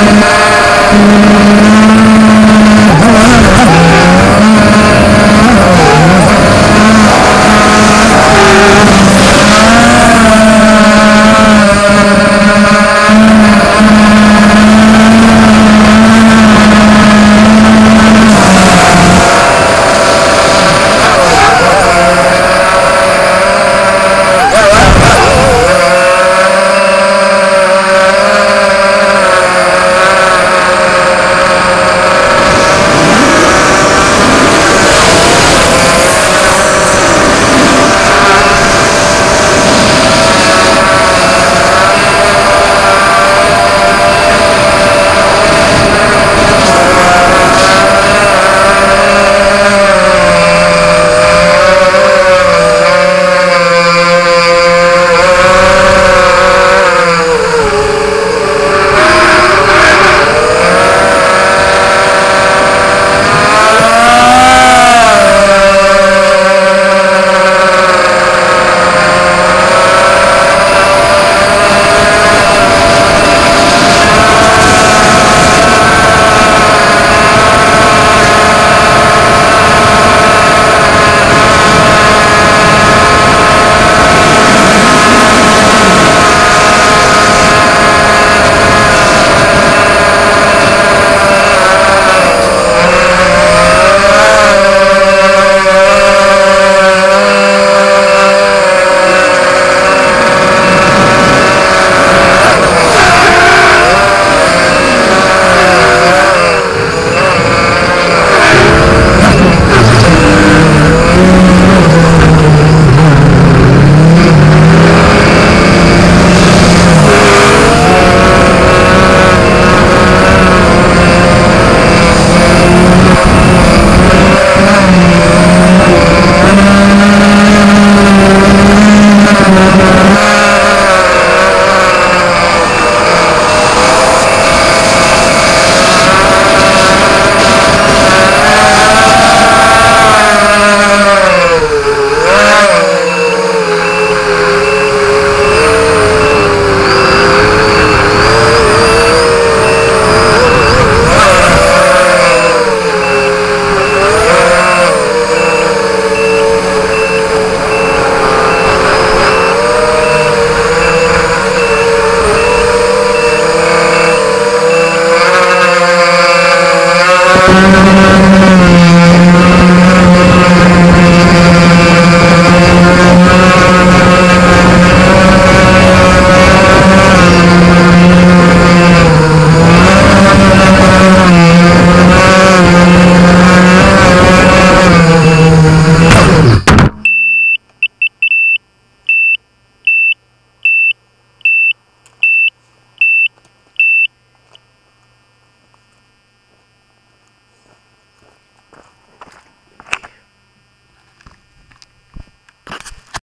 Amen.